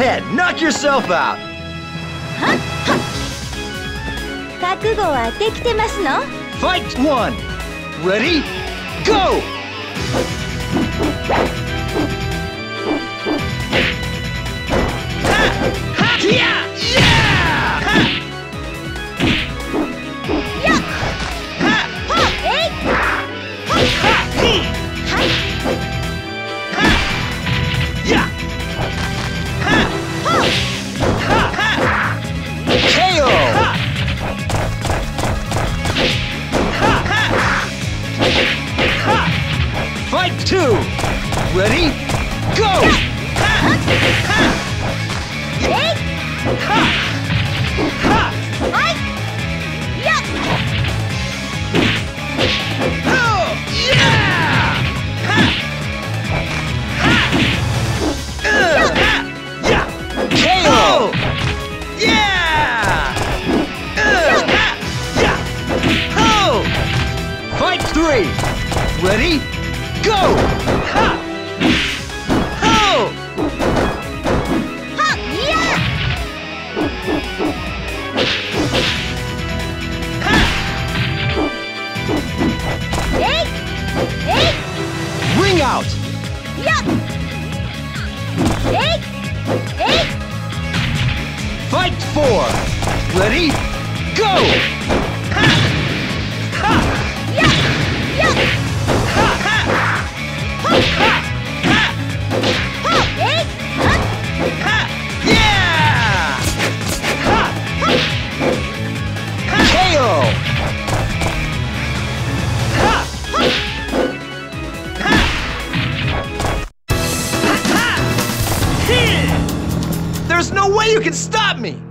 ahead, knock yourself out! Fight one! Ready? Go! Yeah! Ha! two, ready, go! Ha! Ha! Oh! Yeah! Fight three! Ready? Go! Ha! Ho! Ha! Yeah! Ha! Eight! Eight! Ring out! Yup! Eight! Eight! Fight four! Ready? Go! There's no way you can stop me!